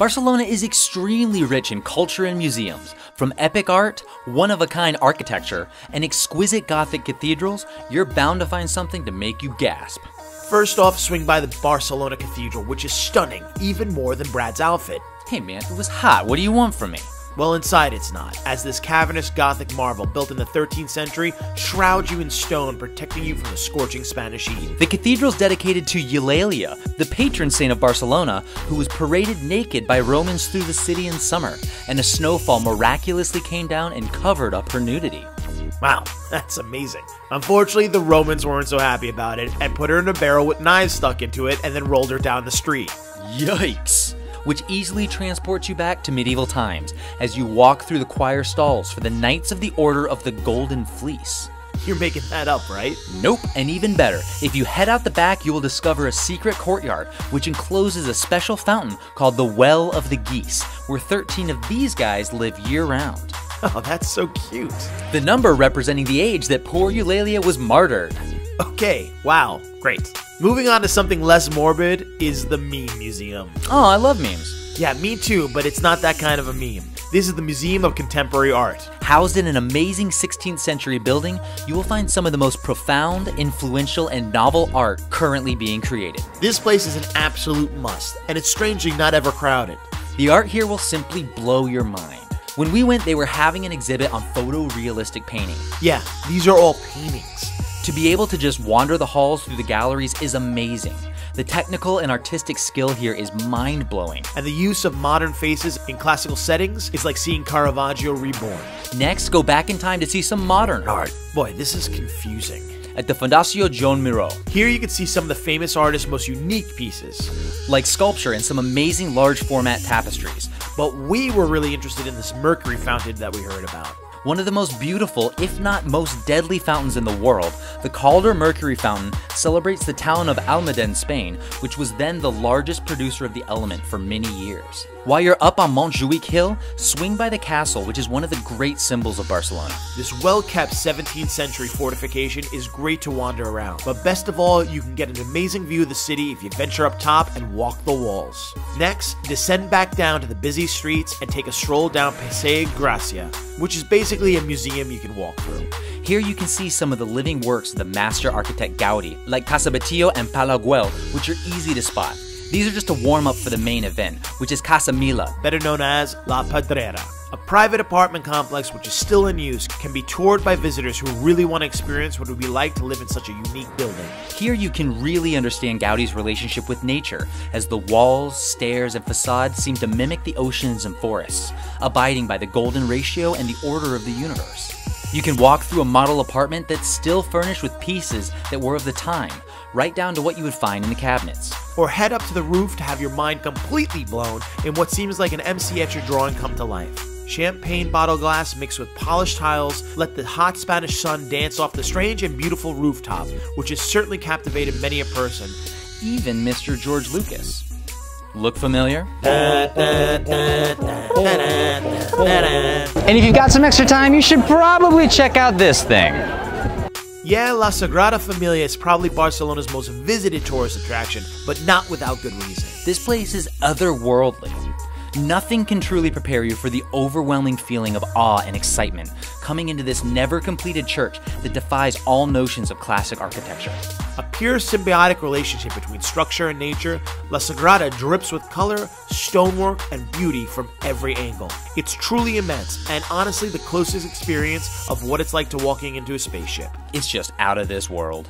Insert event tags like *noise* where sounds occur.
Barcelona is extremely rich in culture and museums. From epic art, one of a kind architecture, and exquisite Gothic cathedrals, you're bound to find something to make you gasp. First off, swing by the Barcelona Cathedral, which is stunning, even more than Brad's outfit. Hey man, it was hot. What do you want from me? Well, inside it's not, as this cavernous Gothic marvel built in the 13th century shrouds you in stone, protecting you from the scorching Spanish heat. The cathedral's dedicated to Eulalia, the patron saint of Barcelona, who was paraded naked by Romans through the city in summer, and a snowfall miraculously came down and covered up her nudity. Wow, *laughs* that's amazing. Unfortunately, the Romans weren't so happy about it and put her in a barrel with knives stuck into it and then rolled her down the street. Yikes! Which easily transports you back to medieval times as you walk through the choir stalls for the Knights of the Order of the Golden Fleece. You're making that up, right? Nope, and even better, if you head out the back, you will discover a secret courtyard which encloses a special fountain called the Well of the Geese, where 13 of these guys live year round. Oh, that's so cute. The number representing the age that poor Eulalia was martyred. Okay, wow, great. Moving on to something less morbid is the MEAM Museum. Oh, I love memes. Yeah, me too, but it's not that kind of a meme. This is the Museum of Contemporary Art. Housed in an amazing 16th century building, you will find some of the most profound, influential, and novel art currently being created. This place is an absolute must, and it's strangely not ever crowded. The art here will simply blow your mind. When we went, they were having an exhibit on photorealistic painting. Yeah, these are all paintings. To be able to just wander the halls through the galleries is amazing. The technical and artistic skill here is mind blowing. And the use of modern faces in classical settings is like seeing Caravaggio reborn. Next, go back in time to see some modern art. Boy, this is confusing. At the Fundació Joan Miró, Here you can see some of the famous artists' most unique pieces. like sculpture and some amazing large format tapestries. But we were really interested in this Mercury fountain that we heard about. One of the most beautiful, if not most deadly fountains in the world, the Calder Mercury Fountain celebrates the town of Almaden, Spain, which was then the largest producer of the element for many years. While you're up on Montjuic Hill, swing by the castle, which is one of the great symbols of Barcelona. This well kept 17th century fortification is great to wander around, but best of all, you can get an amazing view of the city if you venture up top and walk the walls. Next, descend back down to the busy streets and take a stroll down Paseo Gracia, which is basically a museum you can walk through. Here you can see some of the living works of the master architect Gaudi, like Casa Batlló and Palau Güell, which are easy to spot. These are just a warm up for the main event, which is Casa Mila. better known as La Pedrera. A private apartment complex which is still in use can be toured by visitors who really want to experience what it would be like to live in such a unique building. Here you can really understand Gaudi's relationship with nature, as the walls, stairs, and facades seem to mimic the oceans and forests, abiding by the golden ratio and the order of the universe. You can walk through a model apartment that's still furnished with pieces that were of the time, right down to what you would find in the cabinets. Or head up to the roof to have your mind completely blown in what seems like an MC Escher drawing come to life. Champagne bottle glass mixed with polished tiles let the hot Spanish sun dance off the strange and beautiful rooftop, which has certainly captivated many a person. Even Mr. George Lucas. Look familiar? And if you've got some extra time, you should probably check out this thing. Yeah, La Sagrada Familia is probably Barcelona's most visited tourist attraction, but not without good reason. This place is otherworldly. Nothing can truly prepare you for the overwhelming feeling of awe and excitement coming into this never completed church that defies all notions of classic architecture. A pure symbiotic relationship between structure and nature, La Sagrada drips with color, stonework, and beauty from every angle. It's truly immense, and honestly the closest experience of what it's like to walking into a spaceship. It's just out of this world.